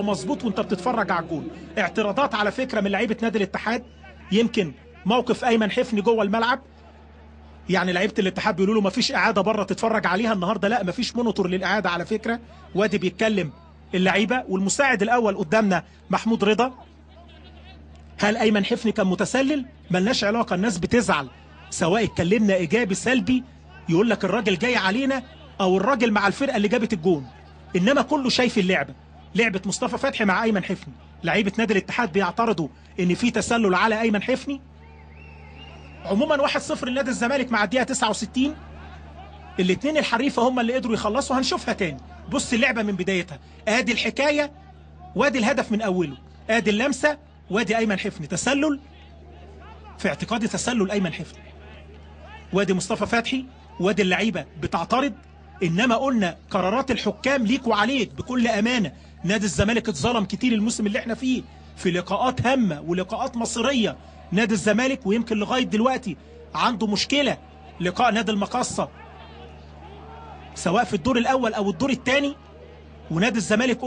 ومظبوط وانت بتتفرج على الجول اعتراضات على فكرة من لعيبة نادي الاتحاد. يمكن موقف أيمن حفني جوه الملعب. يعني لعيبة الاتحاد بيقولوا له مفيش إعادة بره تتفرج عليها. النهارده لا مفيش مونيتور للإعادة على فكرة. وادي بيتكلم اللعيبة. والمساعد الأول قدامنا محمود رضا. هل أيمن حفني كان متسلل؟ ملناش علاقة. الناس بتزعل. سواء اتكلمنا إيجابي سلبي يقول لك الراجل جاي علينا أو الراجل مع الفرقة اللي جابت الجون. إنما كله شايف اللعبه لعبة مصطفى فتحي مع أيمن حفني. لعيبة نادي الاتحاد بيعترضوا إن في تسلل على أيمن حفني. عموما 1-0 لنادي الزمالك مع الدقيقة 69 الاثنين الحريفة هم اللي قدروا يخلصوا هنشوفها تاني. بص اللعبة من بدايتها. أدي الحكاية وأدي الهدف من أوله. أدي اللمسة وأدي أيمن حفني. تسلل في اعتقادي تسلل أيمن حفني. وأدي مصطفى فتحي وأدي اللعيبة بتعترض. إنما قلنا قرارات الحكام ليك وعليك بكل أمانة. نادي الزمالك اتظلم كتير الموسم اللي إحنا فيه في لقاءات هامة ولقاءات مصيرية. نادي الزمالك ويمكن لغاية دلوقتي عنده مشكلة لقاء نادي المقصه سواء في الدور الأول أو الدور الثاني ونادي الزمالك